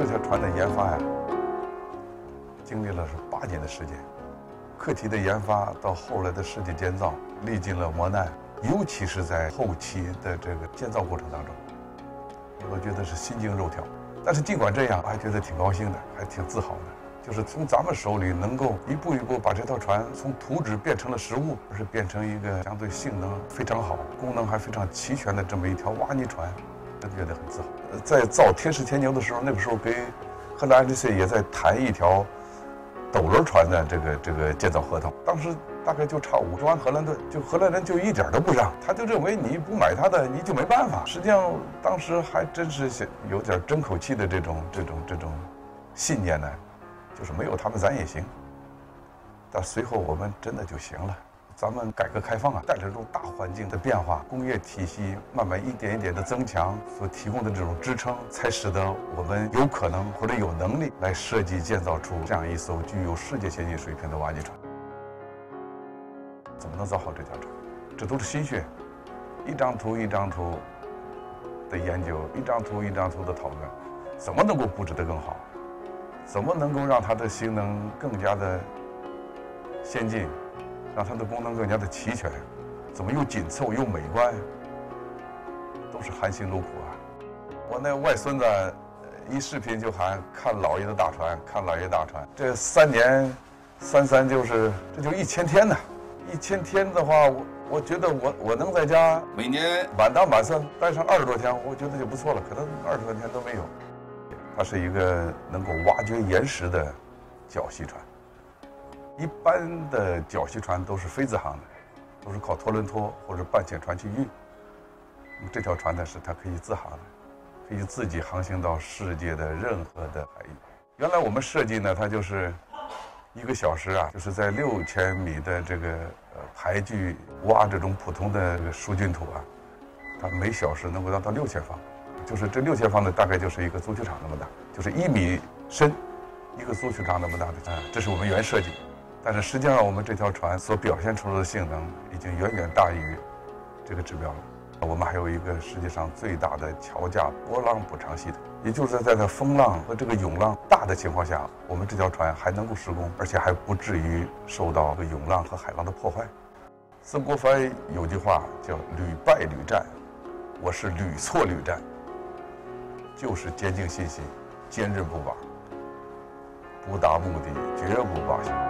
这条船的研发呀，经历了是八年的时间。课题的研发到后来的实际建造，历尽了磨难，尤其是在后期的这个建造过程当中，我觉得是心惊肉跳。但是尽管这样，我还觉得挺高兴的，还挺自豪的。就是从咱们手里能够一步一步把这条船从图纸变成了实物，而是变成一个相对性能非常好、功能还非常齐全的这么一条挖泥船，真觉得很自豪。在造天使天牛的时候，那个时候跟荷兰 LDC 也在谈一条。斗轮船的这个这个建造合同，当时大概就差五十万荷兰盾，就荷兰人就一点都不让，他就认为你不买他的你就没办法。实际上当时还真是有点争口气的这种这种这种信念呢，就是没有他们咱也行。但随后我们真的就行了。咱们改革开放啊，带来这种大环境的变化，工业体系慢慢一点一点的增强，所提供的这种支撑，才使得我们有可能或者有能力来设计建造出这样一艘具有世界先进水平的挖泥船。怎么能造好这条船？这都是心血，一张图一张图的研究，一张图一张图的讨论，怎么能够布置得更好？怎么能够让它的性能更加的先进？让它的功能更加的齐全，怎么又紧凑又美观，都是含辛茹苦啊！我那外孙子一视频就喊看老爷的大船，看老爷大船。这三年，三三就是这就一千天呢。一千天的话，我我觉得我我能在家每年满打满算待上二十多天，我觉得就不错了。可能二十多天都没有。它是一个能够挖掘岩石的绞溪船。一般的绞吸船都是非自航的，都是靠拖轮拖或者半潜船去运。那么这条船呢，是它可以自航的，可以自己航行到世界的任何的海域。原来我们设计呢，它就是一个小时啊，就是在六千米的这个呃排距挖这种普通的这个疏浚土啊，它每小时能够达到六千方，就是这六千方呢，大概就是一个足球场那么大，就是一米深，一个足球场那么大的。啊，这是我们原设计。但是实际上，我们这条船所表现出来的性能已经远远大于这个指标了。我们还有一个世界上最大的桥架波浪补偿系统，也就是在它风浪和这个涌浪大的情况下，我们这条船还能够施工，而且还不至于受到这个涌浪和海浪的破坏。曾国藩有句话叫“屡败屡战”，我是屡挫屡战，就是坚定信心，坚韧不拔，不达目的绝不罢休。